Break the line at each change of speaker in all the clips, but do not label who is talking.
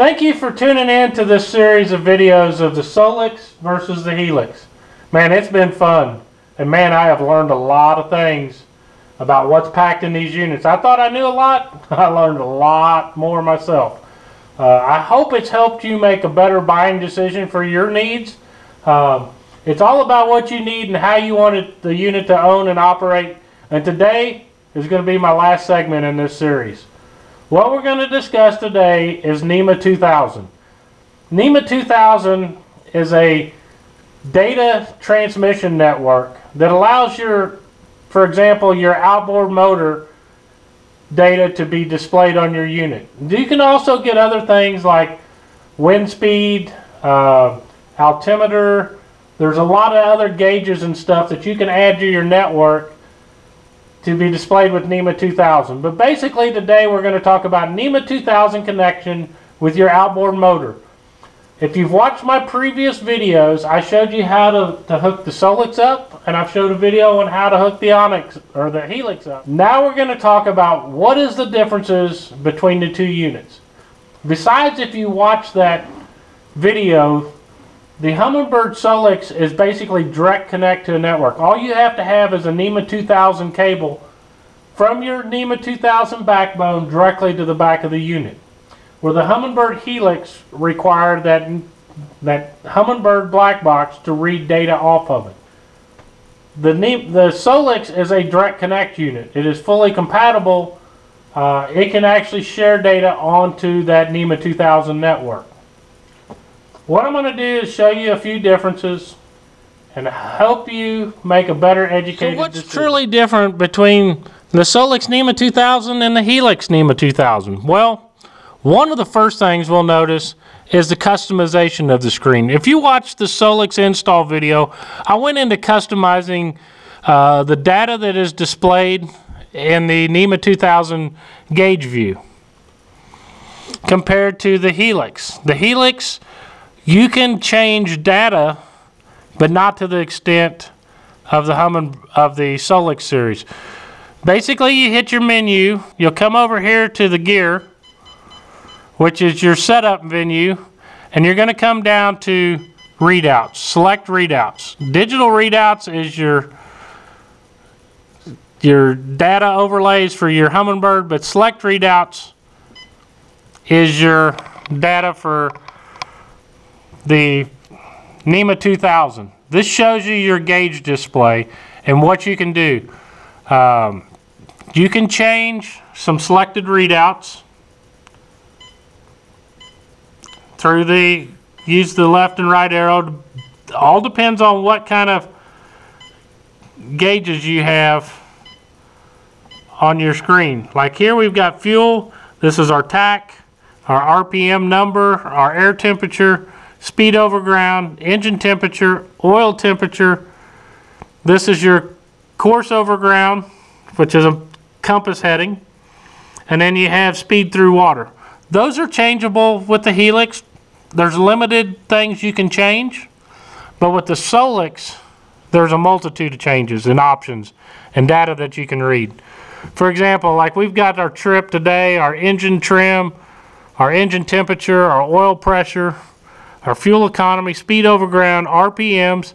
Thank you for tuning in to this series of videos of the Solix versus the Helix. Man, it's been fun. And man, I have learned a lot of things about what's packed in these units. I thought I knew a lot. I learned a lot more myself. Uh, I hope it's helped you make a better buying decision for your needs. Um, it's all about what you need and how you want it, the unit to own and operate. And today is going to be my last segment in this series. What we're going to discuss today is NMEA 2000. NMEA 2000 is a data transmission network that allows your, for example, your outboard motor data to be displayed on your unit. You can also get other things like wind speed, uh, altimeter. There's a lot of other gauges and stuff that you can add to your network to be displayed with NMEA 2000. But basically today we're going to talk about NMEA 2000 connection with your outboard motor. If you've watched my previous videos, I showed you how to, to hook the Solix up, and I've showed a video on how to hook the Onyx or the Helix up. Now we're going to talk about what is the differences between the two units. Besides, if you watch that video, the Humminbird Solix is basically direct connect to a network. All you have to have is a NMEA 2000 cable from your NMEA 2000 backbone directly to the back of the unit. Where the Humminbird Helix required that, that Humminbird black box to read data off of it. The, the Solix is a direct connect unit. It is fully compatible. Uh, it can actually share data onto that NMEA 2000 network. What I'm going to do is show you a few differences and help you make a better educated
so what's
decision.
truly different between the Solix NMEA 2000 and the Helix NMEA 2000? Well, one of the first things we'll notice is the customization of the screen. If you watch the Solix install video, I went into customizing uh, the data that is displayed in the NMEA 2000 gauge view compared to the Helix. The Helix you can change data, but not to the extent of the Humming of the Solix series. Basically, you hit your menu. You'll come over here to the gear, which is your setup menu, and you're going to come down to readouts. Select readouts. Digital readouts is your your data overlays for your Humminbird, but select readouts is your data for the NMEA 2000. This shows you your gauge display and what you can do. Um, you can change some selected readouts through the, use the left and right arrow. All depends on what kind of gauges you have on your screen. Like here we've got fuel, this is our tach, our RPM number, our air temperature, speed over ground, engine temperature, oil temperature. This is your course over ground, which is a compass heading. And then you have speed through water. Those are changeable with the Helix. There's limited things you can change. But with the Solix, there's a multitude of changes and options and data that you can read. For example, like we've got our trip today, our engine trim, our engine temperature, our oil pressure, our fuel economy, speed over ground, RPMs,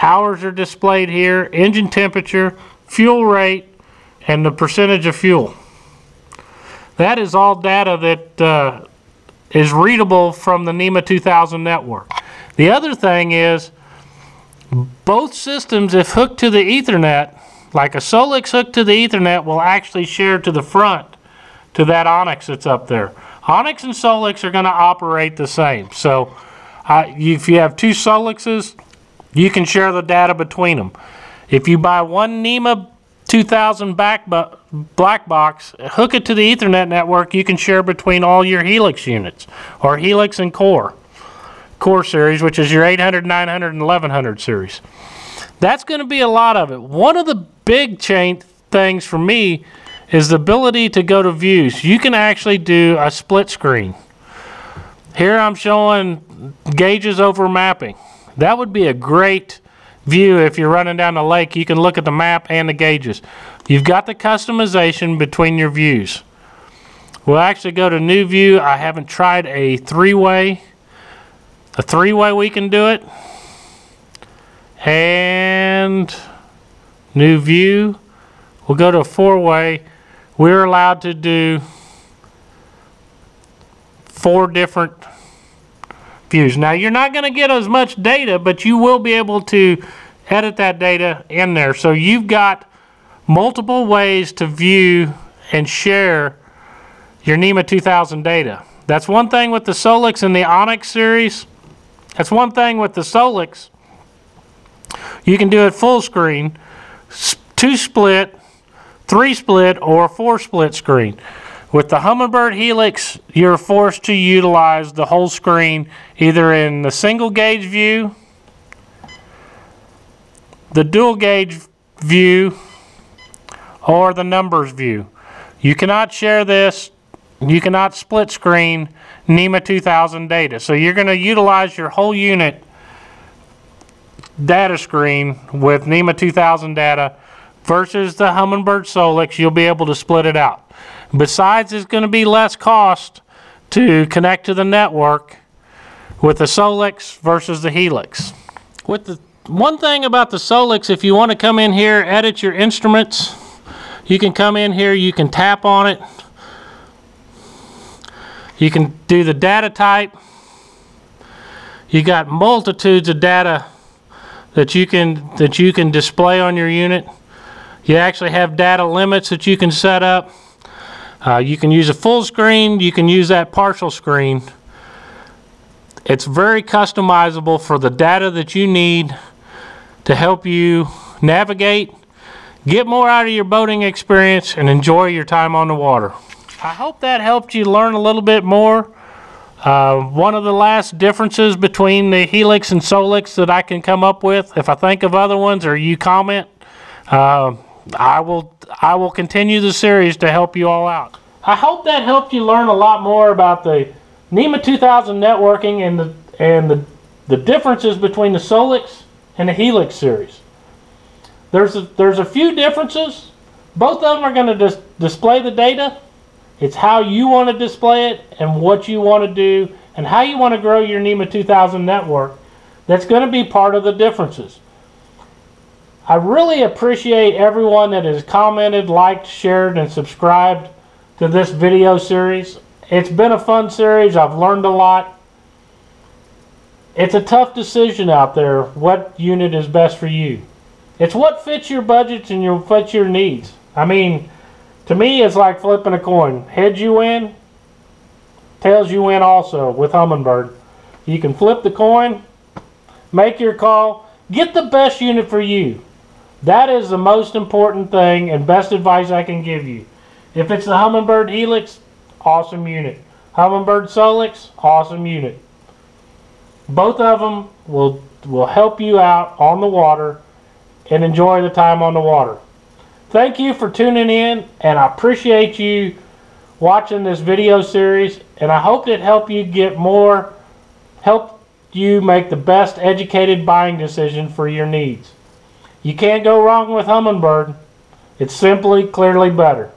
hours are displayed here, engine temperature, fuel rate, and the percentage of fuel. That is all data that uh, is readable from the NMEA 2000 network. The other thing is both systems, if hooked to the Ethernet, like a Solix hooked to the Ethernet, will actually share to the front to that Onyx that's up there. Onyx and Solix are going to operate the same. So if you have two Solixes, you can share the data between them. If you buy one NMEA 2000 back black box, hook it to the Ethernet network, you can share between all your Helix units, or Helix and Core. Core series, which is your 800, 900, and 1100 series. That's going to be a lot of it. One of the big change things for me is the ability to go to views. You can actually do a split screen. Here I'm showing gauges over mapping. That would be a great view if you're running down the lake. You can look at the map and the gauges. You've got the customization between your views. We'll actually go to new view. I haven't tried a three-way. A three-way we can do it. And new view. We'll go to a four-way. We're allowed to do four different views. Now you're not going to get as much data, but you will be able to edit that data in there. So you've got multiple ways to view and share your NMEA 2000 data. That's one thing with the Solix and the Onyx series. That's one thing with the Solix. You can do it full screen, two split, three split, or four split screen. With the Humminbird Helix, you're forced to utilize the whole screen either in the single gauge view, the dual gauge view, or the numbers view. You cannot share this, you cannot split screen NMEA 2000 data. So you're going to utilize your whole unit data screen with NMEA 2000 data versus the Humminbird Solix, you'll be able to split it out. Besides, it's going to be less cost to connect to the network with the Solix versus the Helix. With the one thing about the Solix, if you want to come in here, edit your instruments, you can come in here, you can tap on it. You can do the data type. You got multitudes of data that you can that you can display on your unit. You actually have data limits that you can set up. Uh, you can use a full screen, you can use that partial screen. It's very customizable for the data that you need to help you navigate, get more out of your boating experience, and enjoy your time on the water. I hope that helped you learn a little bit more. Uh, one of the last differences between the Helix and Solix that I can come up with, if I think of other ones or you comment, uh, I will I will continue the series to help you all out. I hope that helped you learn a lot more about the NMEA 2000 networking and the and the, the differences between the Solix and the Helix series. There's a, there's a few differences. Both of them are going to dis display the data. It's how you want to display it and what you want to do and how you want to grow your NMEA 2000 network. That's going to be part of the differences. I really appreciate everyone that has commented, liked, shared, and subscribed to this video series. It's been a fun series. I've learned a lot. It's a tough decision out there what unit is best for you. It's what fits your budgets and your fits your needs. I mean, to me, it's like flipping a coin. Heads you win, tails you win also with Humminbird. You can flip the coin, make your call, get the best unit for you. That is the most important thing and best advice I can give you. If it's the Humminbird Helix, awesome unit. Humminbird Solix, awesome unit. Both of them will, will help you out on the water and enjoy the time on the water. Thank you for tuning in and I appreciate you watching this video series and I hope it helped you get more, help you make the best educated buying decision for your needs. You can't go wrong with Humminbird. It's simply, clearly better.